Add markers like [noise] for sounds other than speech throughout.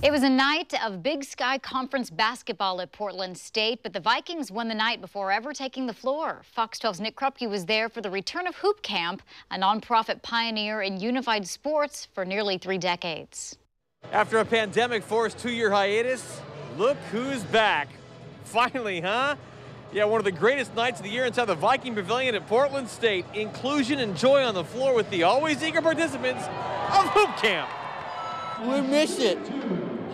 It was a night of Big Sky Conference basketball at Portland State, but the Vikings won the night before ever taking the floor. Fox 12's Nick Krupke was there for the return of Hoop Camp, a nonprofit pioneer in unified sports for nearly three decades. After a pandemic-forced two-year hiatus, look who's back. [laughs] Finally, huh? Yeah, one of the greatest nights of the year inside the Viking Pavilion at Portland State. Inclusion and joy on the floor with the always eager participants of Hoop Camp. We miss it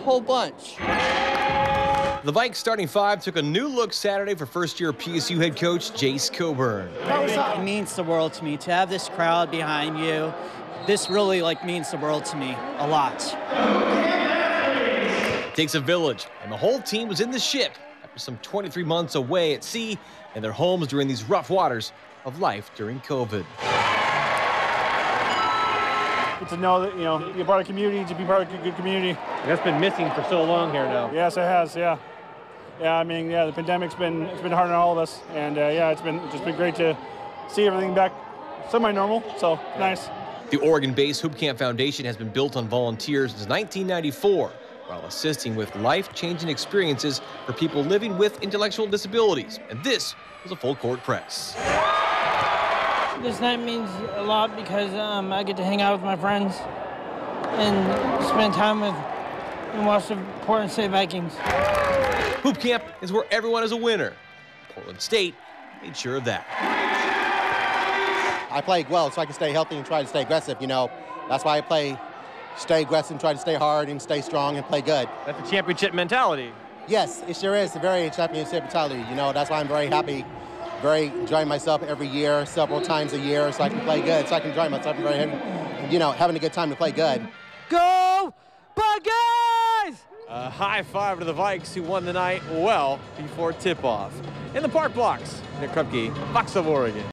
whole bunch. The Vikes starting five took a new look Saturday for first year PSU head coach Jase Coburn. It means the world to me to have this crowd behind you. This really like means the world to me a lot. It takes a village, and the whole team was in the ship after some 23 months away at sea and their homes during these rough waters of life during COVID to know that you know you're part of community, to be part of a good community. That's been missing for so long here now. Yes, it has. Yeah, yeah. I mean, yeah, the pandemic's been it's been hard on all of us, and uh, yeah, it's been just been great to see everything back semi-normal. So nice. The Oregon-based Hoop Camp Foundation has been built on volunteers since 1994 while assisting with life-changing experiences for people living with intellectual disabilities. And this was a full court press. This night means a lot because um, I get to hang out with my friends and spend time with and watch the Portland State Vikings. Hoop Camp is where everyone is a winner. Portland State made sure of that. I play well so I can stay healthy and try to stay aggressive, you know. That's why I play stay aggressive, try to stay hard and stay strong and play good. That's a championship mentality. Yes, it sure is a very championship mentality. You know, that's why I'm very happy very enjoying myself every year, several times a year, so I can play good, so I can enjoy myself. very, you know, having a good time to play good. Go, Buckeyes! A high five to the Vikes who won the night well before tip-off. In the park blocks, Nick Krupke, Fox of Oregon.